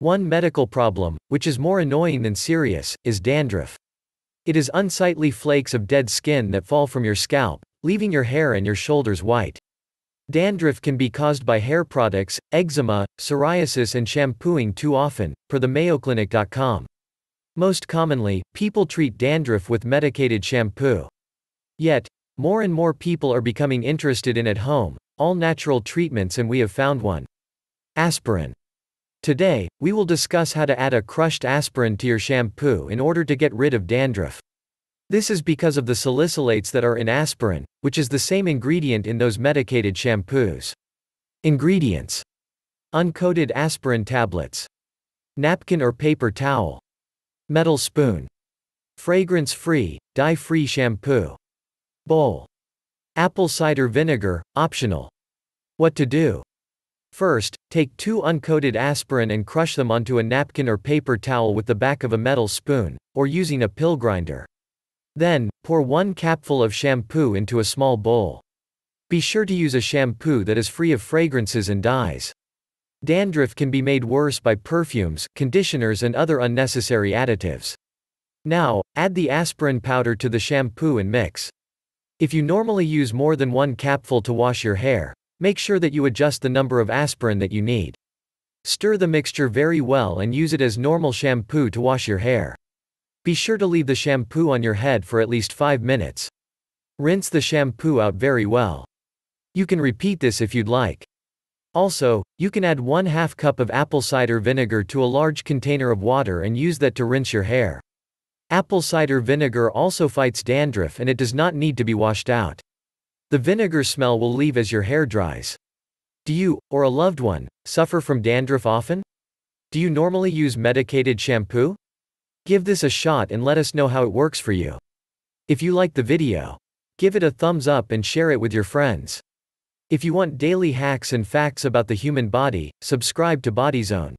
One medical problem, which is more annoying than serious, is dandruff. It is unsightly flakes of dead skin that fall from your scalp, leaving your hair and your shoulders white. Dandruff can be caused by hair products, eczema, psoriasis and shampooing too often, per the mayoclinic.com. Most commonly, people treat dandruff with medicated shampoo. Yet, more and more people are becoming interested in at home, all natural treatments and we have found one. Aspirin. Today, we will discuss how to add a crushed aspirin to your shampoo in order to get rid of dandruff. This is because of the salicylates that are in aspirin, which is the same ingredient in those medicated shampoos. Ingredients Uncoated aspirin tablets, napkin or paper towel, metal spoon, fragrance free, dye free shampoo, bowl, apple cider vinegar, optional. What to do? First, take two uncoated aspirin and crush them onto a napkin or paper towel with the back of a metal spoon, or using a pill grinder. Then, pour one capful of shampoo into a small bowl. Be sure to use a shampoo that is free of fragrances and dyes. Dandruff can be made worse by perfumes, conditioners and other unnecessary additives. Now, add the aspirin powder to the shampoo and mix. If you normally use more than one capful to wash your hair, Make sure that you adjust the number of aspirin that you need. Stir the mixture very well and use it as normal shampoo to wash your hair. Be sure to leave the shampoo on your head for at least 5 minutes. Rinse the shampoo out very well. You can repeat this if you'd like. Also, you can add 1 half cup of apple cider vinegar to a large container of water and use that to rinse your hair. Apple cider vinegar also fights dandruff and it does not need to be washed out. The vinegar smell will leave as your hair dries. Do you, or a loved one, suffer from dandruff often? Do you normally use medicated shampoo? Give this a shot and let us know how it works for you. If you like the video, give it a thumbs up and share it with your friends. If you want daily hacks and facts about the human body, subscribe to BodyZone.